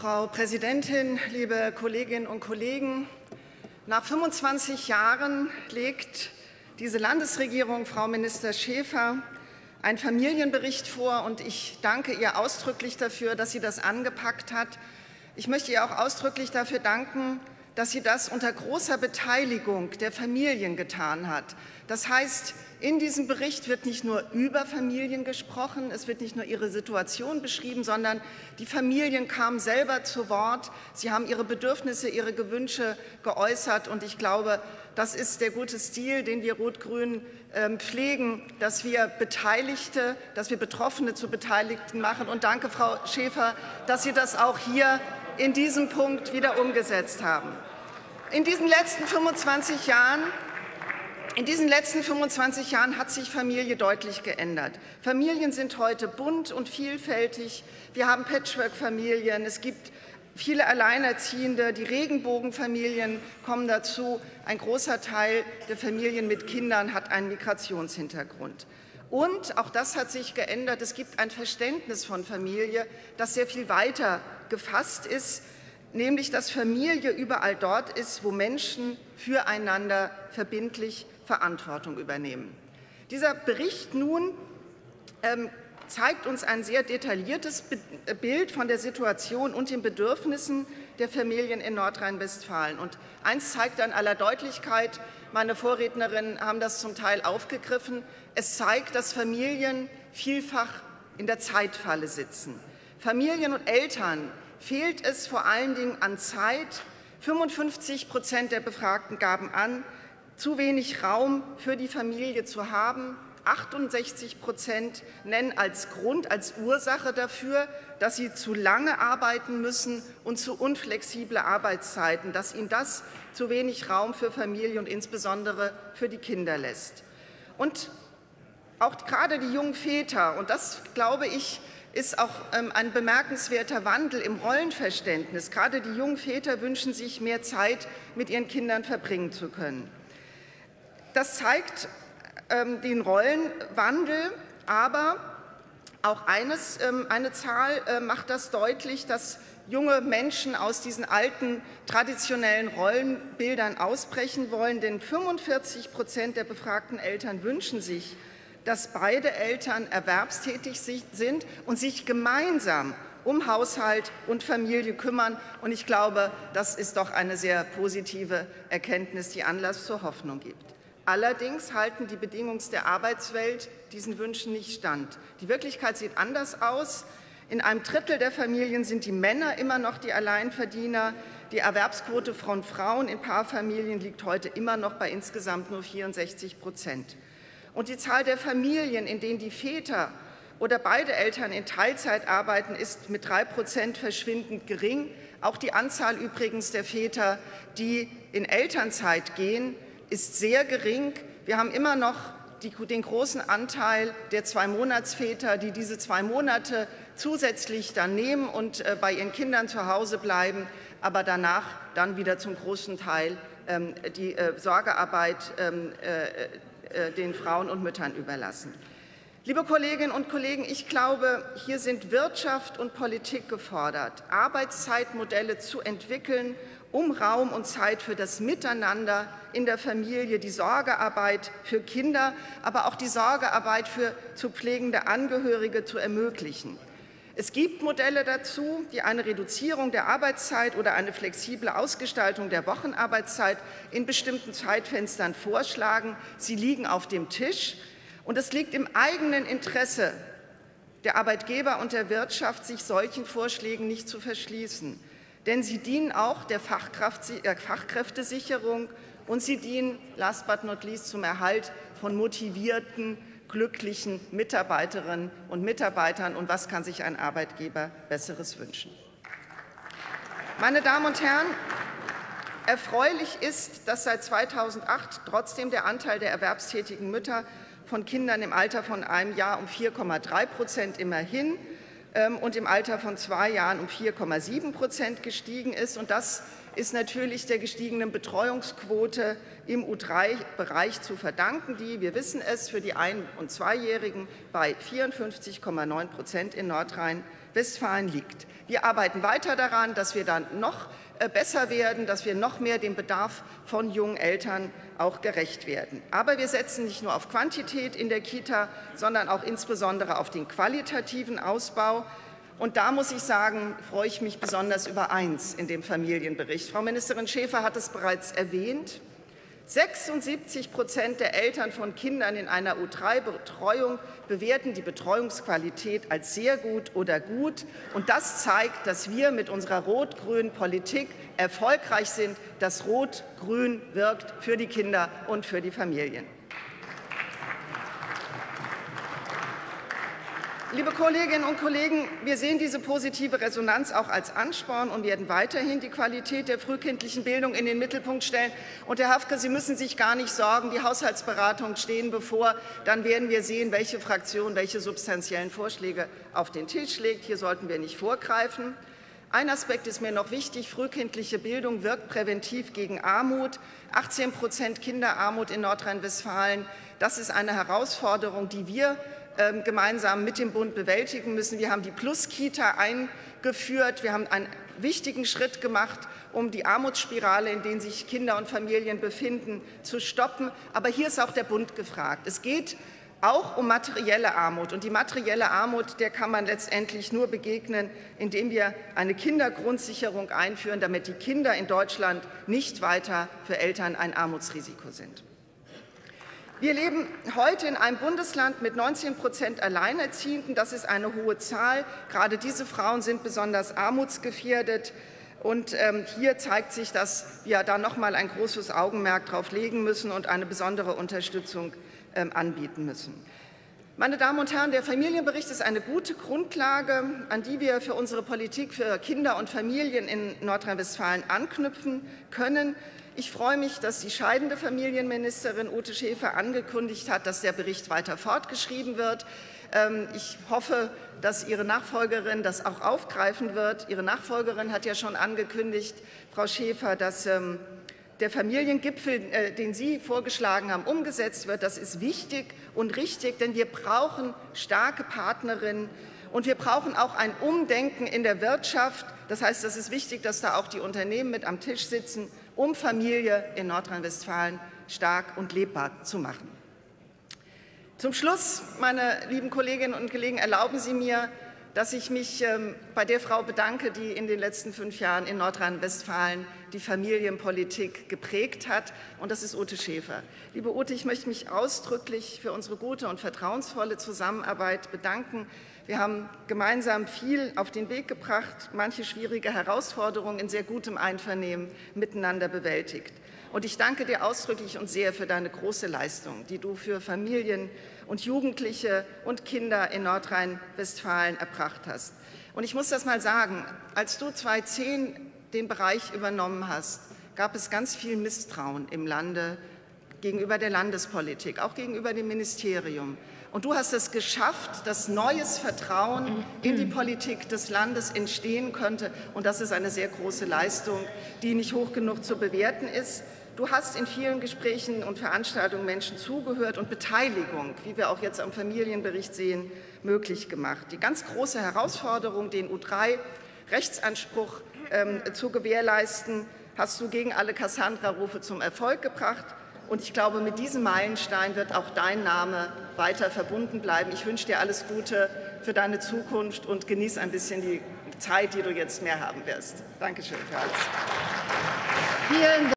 Frau Präsidentin, liebe Kolleginnen und Kollegen! Nach 25 Jahren legt diese Landesregierung, Frau Minister Schäfer, einen Familienbericht vor. Und ich danke ihr ausdrücklich dafür, dass sie das angepackt hat. Ich möchte ihr auch ausdrücklich dafür danken, dass sie das unter großer Beteiligung der Familien getan hat. Das heißt, in diesem Bericht wird nicht nur über Familien gesprochen, es wird nicht nur ihre Situation beschrieben, sondern die Familien kamen selber zu Wort. Sie haben ihre Bedürfnisse, ihre Gewünsche geäußert. Und ich glaube, das ist der gute Stil, den wir Rot-Grün ähm, pflegen, dass wir Beteiligte, dass wir Betroffene zu Beteiligten machen. Und danke, Frau Schäfer, dass Sie das auch hier in diesem Punkt wieder umgesetzt haben. In diesen letzten 25 Jahren in diesen letzten 25 Jahren hat sich Familie deutlich geändert. Familien sind heute bunt und vielfältig. Wir haben Patchwork-Familien, es gibt viele Alleinerziehende, die Regenbogenfamilien kommen dazu. Ein großer Teil der Familien mit Kindern hat einen Migrationshintergrund. Und auch das hat sich geändert. Es gibt ein Verständnis von Familie, das sehr viel weiter gefasst ist, nämlich dass Familie überall dort ist, wo Menschen füreinander verbindlich Verantwortung übernehmen. Dieser Bericht nun ähm, zeigt uns ein sehr detailliertes äh, Bild von der Situation und den Bedürfnissen der Familien in Nordrhein-Westfalen. Und eins zeigt an aller Deutlichkeit, meine Vorrednerinnen haben das zum Teil aufgegriffen, es zeigt, dass Familien vielfach in der Zeitfalle sitzen. Familien und Eltern fehlt es vor allen Dingen an Zeit. 55 Prozent der Befragten gaben an, zu wenig Raum für die Familie zu haben. 68 Prozent nennen als Grund, als Ursache dafür, dass sie zu lange arbeiten müssen und zu unflexible Arbeitszeiten, dass ihnen das zu wenig Raum für Familie und insbesondere für die Kinder lässt. Und auch gerade die jungen Väter, und das glaube ich, ist auch ähm, ein bemerkenswerter Wandel im Rollenverständnis. Gerade die jungen Väter wünschen sich mehr Zeit mit ihren Kindern verbringen zu können. Das zeigt ähm, den Rollenwandel, aber auch eines, ähm, eine Zahl äh, macht das deutlich, dass junge Menschen aus diesen alten traditionellen Rollenbildern ausbrechen wollen, denn 45 Prozent der befragten Eltern wünschen sich, dass beide Eltern erwerbstätig sind und sich gemeinsam um Haushalt und Familie kümmern. Und ich glaube, das ist doch eine sehr positive Erkenntnis, die Anlass zur Hoffnung gibt. Allerdings halten die Bedingungen der Arbeitswelt diesen Wünschen nicht stand. Die Wirklichkeit sieht anders aus. In einem Drittel der Familien sind die Männer immer noch die Alleinverdiener. Die Erwerbsquote von Frauen in Paarfamilien liegt heute immer noch bei insgesamt nur 64 Prozent. Und die Zahl der Familien, in denen die Väter oder beide Eltern in Teilzeit arbeiten, ist mit drei Prozent verschwindend gering. Auch die Anzahl übrigens der Väter, die in Elternzeit gehen, ist sehr gering. Wir haben immer noch die, den großen Anteil der Zwei-Monatsväter, die diese zwei Monate zusätzlich dann nehmen und äh, bei ihren Kindern zu Hause bleiben, aber danach dann wieder zum großen Teil ähm, die äh, Sorgearbeit ähm, äh, den Frauen und Müttern überlassen. Liebe Kolleginnen und Kollegen, ich glaube, hier sind Wirtschaft und Politik gefordert, Arbeitszeitmodelle zu entwickeln, um Raum und Zeit für das Miteinander in der Familie, die Sorgearbeit für Kinder, aber auch die Sorgearbeit für zu pflegende Angehörige zu ermöglichen. Es gibt Modelle dazu, die eine Reduzierung der Arbeitszeit oder eine flexible Ausgestaltung der Wochenarbeitszeit in bestimmten Zeitfenstern vorschlagen. Sie liegen auf dem Tisch. Und es liegt im eigenen Interesse der Arbeitgeber und der Wirtschaft, sich solchen Vorschlägen nicht zu verschließen. Denn sie dienen auch der Fachkräftesicherung und sie dienen, last but not least, zum Erhalt von motivierten glücklichen Mitarbeiterinnen und Mitarbeitern. Und was kann sich ein Arbeitgeber Besseres wünschen? Meine Damen und Herren, erfreulich ist, dass seit 2008 trotzdem der Anteil der erwerbstätigen Mütter von Kindern im Alter von einem Jahr um 4,3 Prozent immerhin und im Alter von zwei Jahren um 4,7 Prozent gestiegen ist. Und das ist natürlich der gestiegenen Betreuungsquote im U3-Bereich zu verdanken, die, wir wissen es, für die Ein- und Zweijährigen bei 54,9 Prozent in Nordrhein Nordrhein-Westfalen liegt. Wir arbeiten weiter daran, dass wir dann noch besser werden, dass wir noch mehr dem Bedarf von jungen Eltern auch gerecht werden. Aber wir setzen nicht nur auf Quantität in der Kita, sondern auch insbesondere auf den qualitativen Ausbau. Und da muss ich sagen, freue ich mich besonders über eins in dem Familienbericht. Frau Ministerin Schäfer hat es bereits erwähnt. 76 Prozent der Eltern von Kindern in einer U3-Betreuung bewerten die Betreuungsqualität als sehr gut oder gut. Und das zeigt, dass wir mit unserer rot-grünen Politik erfolgreich sind, dass Rot-Grün wirkt für die Kinder und für die Familien. Liebe Kolleginnen und Kollegen, wir sehen diese positive Resonanz auch als Ansporn und werden weiterhin die Qualität der frühkindlichen Bildung in den Mittelpunkt stellen. Und Herr Hafke, Sie müssen sich gar nicht sorgen, die Haushaltsberatungen stehen bevor. Dann werden wir sehen, welche Fraktion welche substanziellen Vorschläge auf den Tisch legt. Hier sollten wir nicht vorgreifen. Ein Aspekt ist mir noch wichtig. Frühkindliche Bildung wirkt präventiv gegen Armut. 18 Prozent Kinderarmut in Nordrhein-Westfalen. Das ist eine Herausforderung, die wir gemeinsam mit dem Bund bewältigen müssen. Wir haben die Plus-Kita eingeführt. Wir haben einen wichtigen Schritt gemacht, um die Armutsspirale, in der sich Kinder und Familien befinden, zu stoppen. Aber hier ist auch der Bund gefragt. Es geht auch um materielle Armut. Und die materielle Armut, der kann man letztendlich nur begegnen, indem wir eine Kindergrundsicherung einführen, damit die Kinder in Deutschland nicht weiter für Eltern ein Armutsrisiko sind. Wir leben heute in einem Bundesland mit 19 Prozent Alleinerziehenden. Das ist eine hohe Zahl. Gerade diese Frauen sind besonders armutsgefährdet. Und ähm, hier zeigt sich, dass wir da noch mal ein großes Augenmerk drauf legen müssen und eine besondere Unterstützung ähm, anbieten müssen. Meine Damen und Herren, der Familienbericht ist eine gute Grundlage, an die wir für unsere Politik für Kinder und Familien in Nordrhein-Westfalen anknüpfen können. Ich freue mich, dass die scheidende Familienministerin Ute Schäfer angekündigt hat, dass der Bericht weiter fortgeschrieben wird. Ähm, ich hoffe, dass Ihre Nachfolgerin das auch aufgreifen wird. Ihre Nachfolgerin hat ja schon angekündigt, Frau Schäfer, dass ähm, der Familiengipfel, äh, den Sie vorgeschlagen haben, umgesetzt wird. Das ist wichtig und richtig, denn wir brauchen starke Partnerinnen und wir brauchen auch ein Umdenken in der Wirtschaft. Das heißt, es ist wichtig, dass da auch die Unternehmen mit am Tisch sitzen um Familie in Nordrhein-Westfalen stark und lebbar zu machen. Zum Schluss, meine lieben Kolleginnen und Kollegen, erlauben Sie mir, dass ich mich ähm, bei der Frau bedanke, die in den letzten fünf Jahren in Nordrhein-Westfalen die Familienpolitik geprägt hat, und das ist Ute Schäfer. Liebe Ute, ich möchte mich ausdrücklich für unsere gute und vertrauensvolle Zusammenarbeit bedanken. Wir haben gemeinsam viel auf den Weg gebracht, manche schwierige Herausforderungen in sehr gutem Einvernehmen miteinander bewältigt. Und ich danke dir ausdrücklich und sehr für deine große Leistung, die du für Familien und Jugendliche und Kinder in Nordrhein-Westfalen erbracht hast. Und ich muss das mal sagen, als du 2010 den Bereich übernommen hast, gab es ganz viel Misstrauen im Lande gegenüber der Landespolitik, auch gegenüber dem Ministerium. Und du hast es geschafft, dass neues Vertrauen in die Politik des Landes entstehen könnte. Und das ist eine sehr große Leistung, die nicht hoch genug zu bewerten ist. Du hast in vielen Gesprächen und Veranstaltungen Menschen zugehört und Beteiligung, wie wir auch jetzt am Familienbericht sehen, möglich gemacht. Die ganz große Herausforderung, den U3-Rechtsanspruch ähm, zu gewährleisten, hast du gegen alle Cassandra-Rufe zum Erfolg gebracht. Und ich glaube, mit diesem Meilenstein wird auch dein Name weiter verbunden bleiben. Ich wünsche dir alles Gute für deine Zukunft und genieß ein bisschen die Zeit, die du jetzt mehr haben wirst. Dankeschön für alles. Vielen